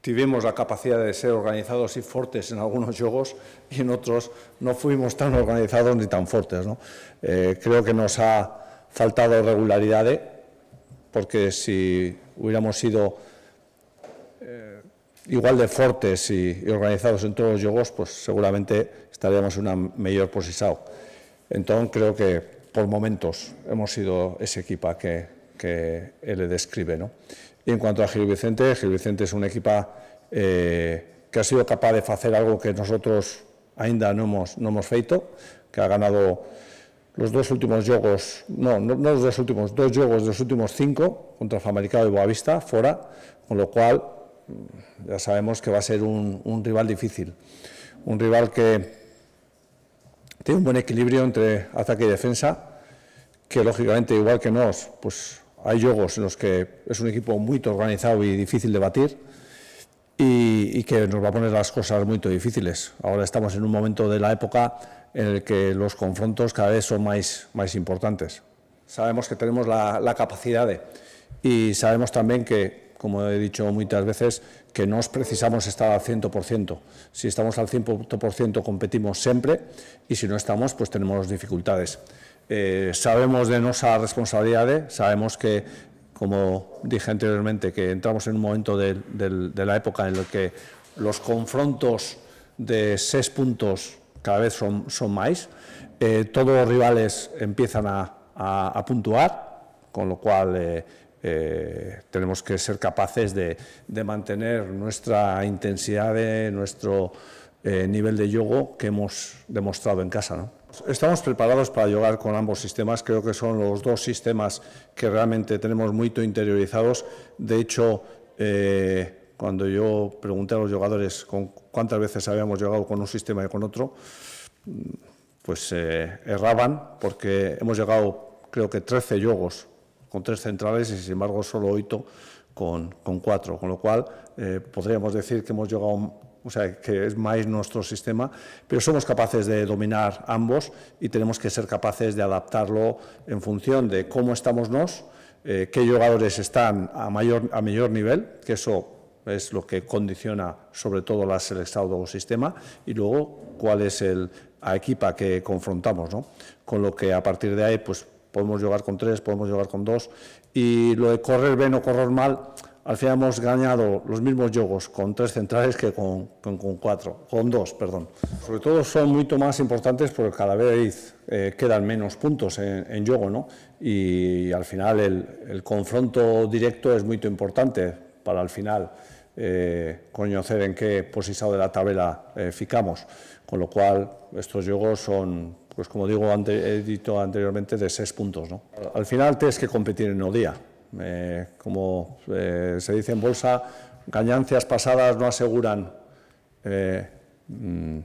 Tuvimos la capacidad de ser organizados y fuertes en algunos juegos y en otros no fuimos tan organizados ni tan fuertes. ¿no? Eh, creo que nos ha faltado regularidad, porque si hubiéramos sido eh, igual de fuertes y, organizados en todos los juegos, pues seguramente estaríamos en una mejor posición. Entonces creo que por momentos hemos sido ese equipo que, que él describe. ¿no? Y en cuanto a Gil Vicente, Gil Vicente es un equipo eh, que ha sido capaz de hacer algo que nosotros ainda no hemos, no hemos feito, que ha ganado los dos últimos juegos, no, no, los dos últimos, dos juegos de los últimos cinco contra Famalicao y Boavista, fuera, con lo cual mm, ya sabemos que va a ser un, un rival difícil. Un rival que tiene un buen equilibrio entre ataque y defensa, que lógicamente, igual que nos, pues hay juegos en los que es un equipo muy organizado y difícil de batir y, que nos va a poner las cosas muy difíciles. Ahora estamos en un momento de la época en el que los confrontos cada vez son más, más importantes. Sabemos que tenemos la, la capacidad de, y sabemos también que, como he dicho muchas veces, que no precisamos estar al 100%. Si estamos al 100% competimos siempre y si no estamos, pues tenemos dificultades. Eh, sabemos de nuestra responsabilidad, sabemos que, como dije anteriormente, que entramos en un momento de, la época en la que los confrontos de seis puntos cada vez son, más, eh, todos los rivales empiezan a, puntuar, con lo cual eh, tenemos que ser capaces de, de mantener nuestra intensidad, nuestro nivel de juego que hemos demostrado en casa. ¿no? Estamos preparados para jugar con ambos sistemas, creo que son los dos sistemas que realmente tenemos muy interiorizados. De hecho, eh, cuando yo pregunté a los jugadores cuántas veces habíamos jugado con un sistema y con otro, pues eh, erraban porque hemos llegado creo que 13 juegos con tres centrales y sin embargo solo 8 con, con cuatro, con lo cual eh, podríamos decir que hemos llegado o sea, que es más nuestro sistema, pero somos capaces de dominar ambos y tenemos que ser capaces de adaptarlo en función de cómo estamos nos, eh, qué jugadores están a mayor, a mayor nivel, que eso es lo que condiciona sobre todo la selección del sistema, y luego cuál es el a equipa que confrontamos, ¿no? Con lo que a partir de ahí, pues podemos jugar con tres, podemos jugar con dos, y lo de correr bien o correr mal, al final hemos ganado los mismos juegos con tres centrales que con, con, cuatro, con dos, perdón. Sobre todo son mucho más importantes porque cada vez eh, quedan menos puntos en, en juego, ¿no? Y al final el, el, confronto directo es muy importante para al final eh, conocer en qué posición de la tabla eh, ficamos. Con lo cual, estos juegos son, pues como digo, ante, he dicho anteriormente, de seis puntos, ¿no? Al final tienes que competir en el día. Eh, como eh, se dice en bolsa, ganancias pasadas no aseguran eh, mm,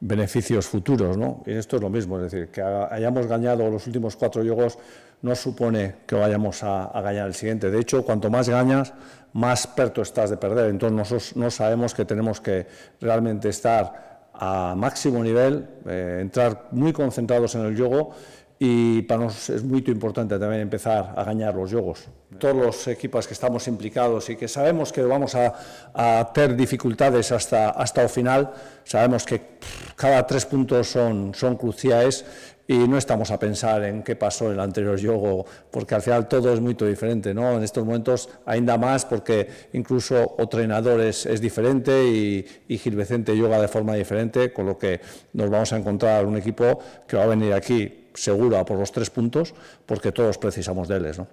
beneficios futuros, ¿no? Y esto es lo mismo, es decir, que hayamos ganado los últimos cuatro juegos no supone que vayamos a, ganar el siguiente. De hecho, cuanto más ganas, más perto estás de perder. Entonces, nosotros no sabemos que tenemos que realmente estar a máximo nivel, entrar muy concentrados en el juego y para nosotros es muy importante también empezar a ganar los juegos. Todos los equipos que estamos implicados y que sabemos que vamos a, a tener dificultades hasta, hasta el final, sabemos que cada tres puntos son, son cruciales y no estamos a pensar en qué pasó en el anterior juego, porque al final todo es muy diferente, ¿no? En estos momentos ainda más porque incluso o entrenador es, es diferente y, y Gil Vicente juega de forma diferente, con lo que nos vamos a encontrar un equipo que va a venir aquí seguro a por los tres puntos, porque todos precisamos de él. ¿no?